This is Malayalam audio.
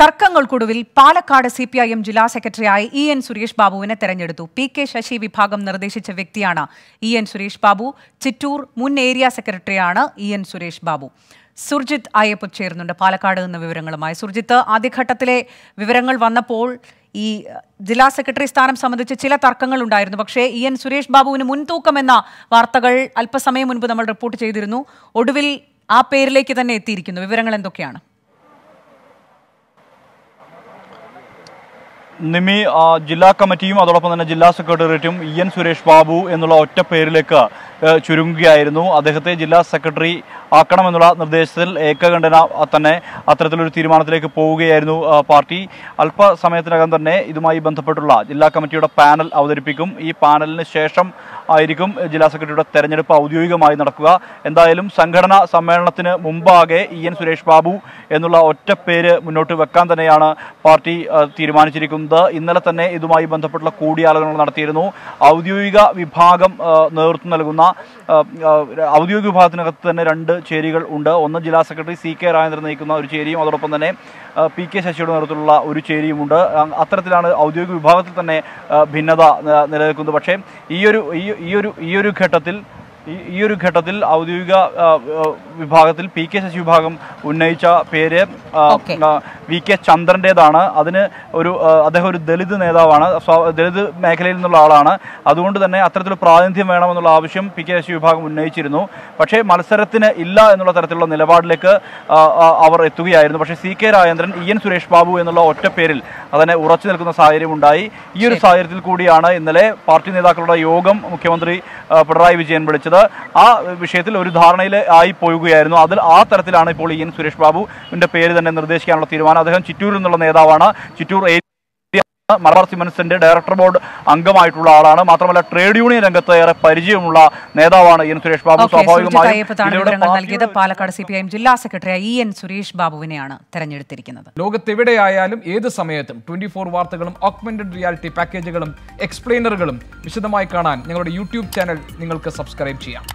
തർക്കങ്ങൾക്കൊടുവിൽ Palakkad C P I M ജില്ലാ സെക്രട്ടറിയായി ഇ എൻ സുരേഷ് ബാബുവിനെ തെരഞ്ഞെടുത്തു. പി കെ ശശി വിഭാഗം നിർദ്ദേശിച്ച വ്യക്തിയാണ് ഇ എൻ സുരേഷ് ബാബു. ചിറ്റൂർ മുൻ ഏരിയ സെക്രട്ടറിയാണ് ഇ എൻ സുരേഷ് ബാബു. സുർജിത്ത് അയ്യപ്പ് ചേരുന്നുണ്ട് പാലക്കാട് നിന്ന് വിവരങ്ങളുമായി. സുർജിത്ത് ആദ്യഘട്ടത്തിലെ വിവരങ്ങൾ വന്നപ്പോൾ ഈ ജില്ലാ സെക്രട്ടറി സ്ഥാനം സംബന്ധിച്ച് ചില തർക്കങ്ങൾ ഉണ്ടായിരുന്നു. പക്ഷേ ഇ എൻ സുരേഷ് ബാബുവിന് മുൻതൂക്കമെന്ന വാർത്തകൾ അല്പസമയം മുൻപ് നമ്മൾ റിപ്പോർട്ട് ചെയ്തിരുന്നു. ഒടുവിൽ ആ പേരിലേക്ക് തന്നെ എത്തിയിരിക്കുന്നു. വിവരങ്ങൾ എന്തൊക്കെയാണ്? നിമി ജില്ലാ കമ്മിറ്റിയും അതോടൊപ്പം തന്നെ ജില്ലാ സെക്രട്ടേറിയറ്റും ഇ എൻ സുരേഷ് ബാബു എന്നുള്ള ഒറ്റ പേരിലേക്ക് ചുരുങ്ങുകയായിരുന്നു. അദ്ദേഹത്തെ ജില്ലാ സെക്രട്ടറി ആക്കണമെന്നുള്ള നിർദ്ദേശത്തിൽ ഏകകണ്ഠന തന്നെ അത്തരത്തിലൊരു തീരുമാനത്തിലേക്ക് പോവുകയായിരുന്നു പാർട്ടി. അല്പസമയത്തിനകം തന്നെ ഇതുമായി ബന്ധപ്പെട്ടുള്ള ജില്ലാ കമ്മിറ്റിയുടെ പാനൽ അവതരിപ്പിക്കും. ഈ പാനലിന് ശേഷം ആയിരിക്കും ജില്ലാ സെക്രട്ടറിയുടെ തെരഞ്ഞെടുപ്പ് ഔദ്യോഗികമായി നടക്കുക. എന്തായാലും സംഘടനാ സമ്മേളനത്തിന് മുമ്പാകെ ഇ എൻ സുരേഷ് ബാബു എന്നുള്ള ഒറ്റ പേര് മുന്നോട്ട് വെക്കാൻ തന്നെയാണ് പാർട്ടി ആ, തീരുമാനിച്ചിരിക്കുന്നത് ഇന്നലെ തന്നെ ഇതുമായി ബന്ധപ്പെട്ടുള്ള കൂടിയാലോചനകൾ നടത്തിയിരുന്നു. ഔദ്യോഗിക വിഭാഗം നേതൃത്വം നൽകുന്ന ഔദ്യോഗിക വിഭാഗത്തിനകത്ത് തന്നെ രണ്ട് ചേരികൾ ഉണ്ട്. ഒന്ന് ജില്ലാ സെക്രട്ടറി സി കെ രാജേന്ദ്രൻ നയിക്കുന്ന ഒരു ചേരിയും അതോടൊപ്പം തന്നെ പി കെ ശശിയുടെ നേതൃത്വത്തിലുള്ള ഒരു ചേരിയുമുണ്ട് അത്തരത്തിലാണ് ഔദ്യോഗിക വിഭാഗത്തിൽ തന്നെ ഭിന്നത നിലനിൽക്കുന്നത്. പക്ഷേ ഈ ഒരു ഈ- ഒരു ഈ ഒരു ഘട്ടത്തിൽ ഈ- ഒരു ഘട്ടത്തിൽ ഔദ്യോഗിക വിഭാഗത്തിൽ പി കെ ശശി വിഭാഗം ഉന്നയിച്ച പേര് വി കെ ചന്ദ്രന്റേതാണ് അതിന് ഒരു അദ്ദേഹം ഒരു ദളിത് നേതാവാണ് ദളിത് മേഖലയിൽ നിന്നുള്ള ആളാണ്. അതുകൊണ്ട് തന്നെ അത്തരത്തിൽ പ്രാതിനിധ്യം വേണമെന്നുള്ള ആവശ്യം പി കെ ശശി വിഭാഗം ഉന്നയിച്ചിരുന്നു. പക്ഷേ മത്സരത്തിന് ഇല്ല എന്നുള്ള തരത്തിലുള്ള നിലപാടിലേക്ക് അവർ എത്തുകയായിരുന്നു. പക്ഷേ C K Rajendran E N Suresh Babu എന്നുള്ള ഒറ്റ പേരിൽ അതിനെ ഉറച്ചു നിൽക്കുന്ന സാഹചര്യം ഉണ്ടായി. ഈ ഒരു സാഹചര്യത്തിൽ കൂടിയാണ് ഇന്നലെ പാർട്ടി നേതാക്കളുടെ യോഗം മുഖ്യമന്ത്രി പിണറായി വിജയൻ വിളിച്ചത്. ആ വിഷയത്തിൽ ഒരു ധാരണയിൽ ആയി പോവുകയായിരുന്നു. അതിൽ ആ തരത്തിലാണ് ഇപ്പോൾ ഇ എൻ സുരേഷ് ബാബുവിന്റെ പേര് തന്നെ നിർദ്ദേശിക്കാനുള്ള തീരുമാനം. അദ്ദേഹം ചിറ്റൂരിൽ നിന്നുള്ള നേതാവാണ്. ചിറ്റൂർ മലബാർ സിമൻസിന്റെ ഡയറക്ടർ ബോർഡ് അംഗമായിട്ടുള്ള ആളാണ്. മാത്രമല്ല ട്രേഡ് യൂണിയൻ രംഗത്ത് ഏറെ പരിചയമുള്ള നേതാവാണ് ഇ എൻ സുരേഷ് ബാബു. സ്വാഭാവികമായും നൽകിയത്. Palakkad C P I M ജില്ലാ സെക്രട്ടറി ഇ എൻ സുരേഷ് ബാബുവിനെയാണ് തെരഞ്ഞെടുത്തിരിക്കുന്നത്. ലോകത്തെവിടെയായാലും ഏത് സമയത്തും ട്വന്റി ഫോർ വാർത്തകളും ഓഗ്മെന്റഡ് റിയാലിറ്റി പാക്കേജുകളും എക്സ്പ്ലെയിനറുകളും വിശദമായി കാണാൻ ഞങ്ങളുടെ യൂട്യൂബ് ചാനൽ നിങ്ങൾക്ക് സബ്സ്ക്രൈബ് ചെയ്യാം.